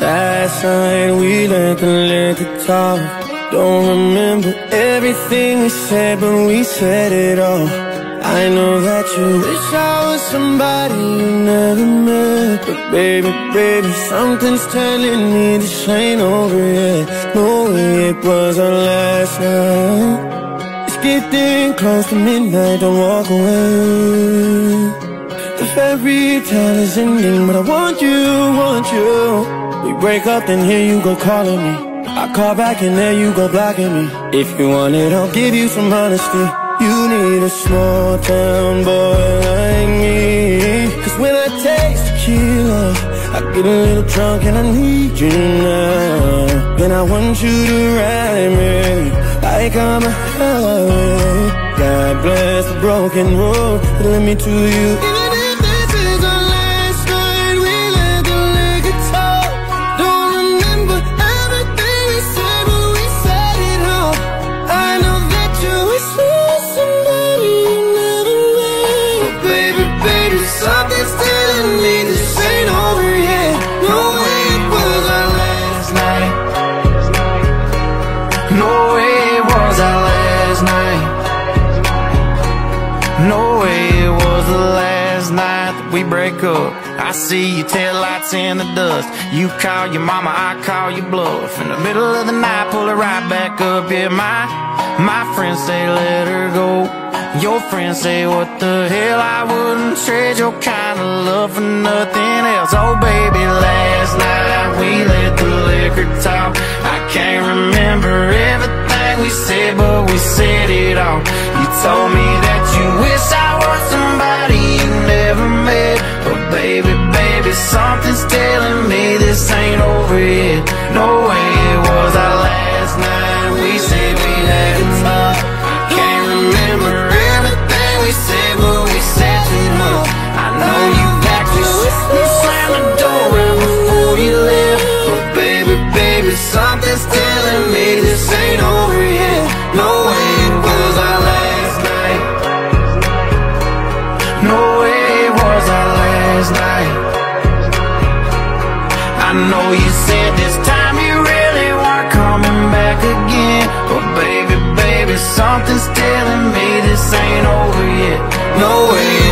night we learned let the talk. Don't remember everything we said, but we said it all. I know that you wish I was somebody you never met. But baby, baby, something's telling me this ain't over yet No it was our last night. It's getting close to midnight, don't walk away. The fairy tale is ending, but I want you, want you break up, then here you go calling me. I call back and there you go blocking me. If you want it, I'll give you some honesty. You need a small town boy like me. Cause when I taste tequila I get a little drunk and I need you now And I want you to ride me Like I'm a highway. God bless the broken road that led me to you we break up. I see your taillights in the dust. You call your mama, I call your bluff. In the middle of the night, pull it right back up. Yeah, my, my friends say let her go. Your friends say what the hell? I wouldn't trade your kind of love for nothing else. Oh baby, last night we let the liquor talk I can't remember everything we said, but we said it all. You told me baby, something's telling me this ain't over yet. No way it was our last night. No way it was our last night. I know you said this time you really weren't coming back again. But baby, baby, something's telling me this ain't over yet. No way